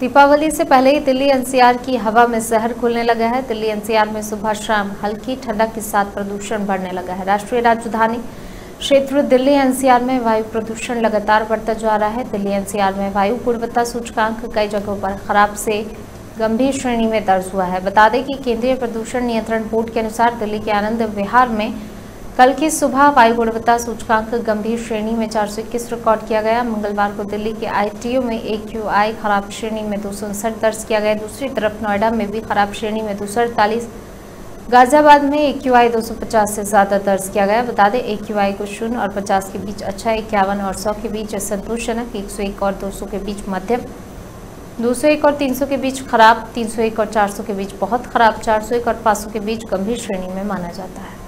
दीपावली से पहले ही दिल्ली एनसीआर की हवा में जहर खुलने लगा है। दिल्ली एनसीआर में सुबह शाम हल्की ठंडक के साथ प्रदूषण बढ़ने लगा है। राष्ट्रीय राजधानी क्षेत्र दिल्ली एनसीआर में वायु प्रदूषण लगातार बढ़ता जा रहा है। दिल्ली एनसीआर में वायु गुणवत्ता सूचकांक कई जगहों पर खराब से गंभीर श्रेणी में दर्ज हुआ है। बता दें कि केंद्रीय प्रदूषण नियंत्रण बोर्ड के अनुसार दिल्ली के आनंद विहार में कल की सुबह वायु गुणवत्ता सूचकांक गंभीर श्रेणी में चार सौ इक्कीस रिकॉर्ड किया गया। मंगलवार को दिल्ली के आईटीओ में एक खराब श्रेणी में दो दर्ज किया गया। दूसरी तरफ़ नोएडा में भी खराब श्रेणी में दो सौ अड़तालीस, गाजियाबाद में एक क्यू आई दो सौ पचास से ज़्यादा दर्ज किया गया। बता दें आई को शून्य और पचास के बीच अच्छा इक्यावन और सौ के बीच संतोषजनक, एक सौ एक और दो सौ के बीच मध्यम, दो सौ एक और तीन सौ के बीच खराब, तीन सौ एक और चार सौ के बीच बहुत खराब, चार सौ एक और पाँच सौ के बीच गंभीर श्रेणी में माना जाता है।